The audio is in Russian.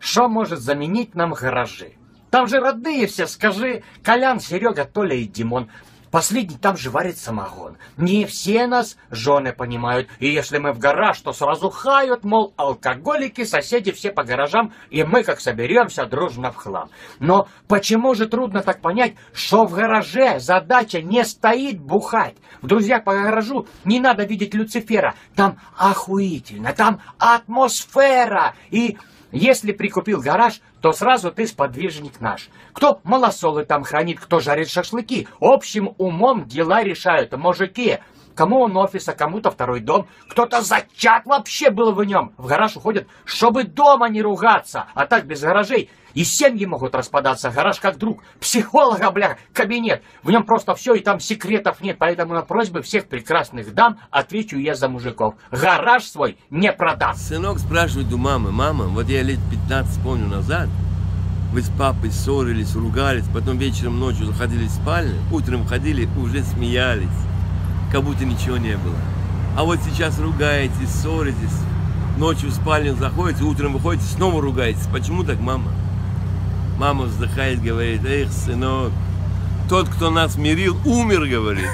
что может заменить нам гаражи? Там же родные все, скажи, Колян, Серега, Толя и Димон. Последний там же варит самогон. Не все нас жены понимают. И если мы в гараж, то сразу хают, мол, алкоголики, соседи все по гаражам, и мы как соберемся дружно в хлам. Но почему же трудно так понять, что в гараже задача не стоит бухать? В «Друзьях по гаражу» не надо видеть Люцифера. Там охуительно, там атмосфера. И если прикупил гараж, то сразу ты сподвижник наш. Кто малосолы там хранит, кто жарит шашлыки. Общим умом дела решают мужики. Кому он офис, а кому-то второй дом. Кто-то зачат вообще был в нем. В гараж уходят, чтобы дома не ругаться. А так без гаражей и семьи могут распадаться. Гараж как друг. Психолога, бля, кабинет. В нем просто все, и там секретов нет. Поэтому на просьбы всех прекрасных дам отвечу я за мужиков. Гараж свой не продам. Сынок спрашивает у мамы, мама, вот я лет 15 помню назад, вы с папой ссорились, ругались, потом вечером ночью заходили в спальню, утром ходили, уже смеялись как будто ничего не было. А вот сейчас ругаетесь, ссоритесь, ночью в спальню заходите, утром выходите, снова ругаетесь. Почему так, мама? Мама вздыхает, говорит, эх, сынок, тот, кто нас мирил, умер, говорит.